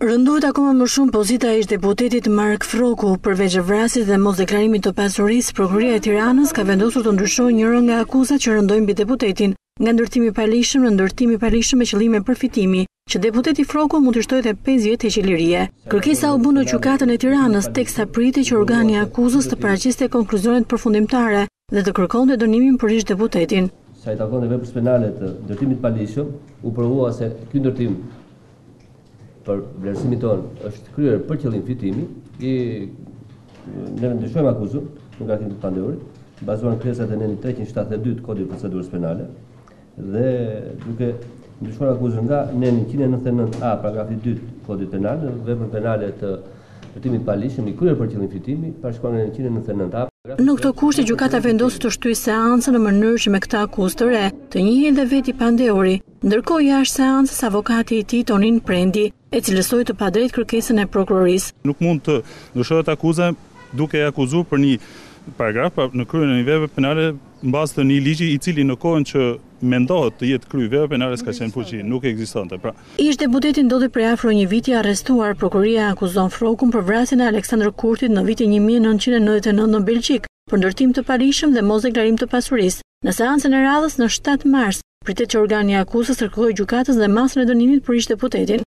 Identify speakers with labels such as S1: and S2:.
S1: Rëndohet akoma më shumë pozita e ish-deputetit Mark Frroku. Përveç vrasjes dhe mosdeklarimit të pasurisë, Prokuroria e Tiranës ka vendosur të ndryshojë njërën nga akuzat që rëndojnë mbi deputetin, nga ndërtim i paligjshëm në ndërtim i paligjshëm me qëllim përfitimi, që deputetit Frroku mund t'i shtojë edhe pesë vjet heqje lirie. Kërkesa u bë në Gjykatën e Tiranës, teksa pritej që organi i akuzës të paraqiste konkluzionet përfundimtare, dhe të kërkonte dënimin për ish-deputetin.
S2: Sa i takon veprës penale të ndërtimit të paligjshëm, u provua se ky ndërtim për vlerësimin tonë është kryer për qëllim fitimi, i ndryshojmë akuzën në ngarkim të pandehurit, bazuar në kërkesat e nenit 372 të Kodit të Procedurës Penale, dhe duke ndryshuar akuzën nga neni 199A paragrafi 2 i kodit penal në veprën penale të ndërtimit të paligjshëm i kryer për qëllim fitimi, parashikuar nga 199A.
S1: Në këto kushte gjykata vendosi të shtyjë seancën në mënyrë që me këtë akuzë të re të njihej dhe vetë i pandehuri. Ndërkohë jashtë seancës avokati i tij Tonin Prendi e cilësoi të padrejtë kërkesën e prokurorisë.
S3: Nuk mund të ndryshohet akuza duke e akuzuar për një paragraf, për kryerjen e një vepre penale në bazë të një ligji i cili në kohën që mendohet të jetë kryer vepra penale s'ka qenë në fuqi, nuk ekzistonte. Pra,
S1: Ish-deputeti ndodhet prej afro një viti i arrestuar, prokuroria e akuzon Frrokun për vrasjen e Aleksandër Kurtit në vitin një mijë e nëntëqind e nëntëdhjetë e nëntë në Belgjikë. për ndërtim të paligjshëm dhe mosdeklarim të pasurisë. Në seancën e radhës në shtatë mars, pritet që organi i akuzës t'i kërkojë gjykatës dhe masën e dënimit për ish-deputetin.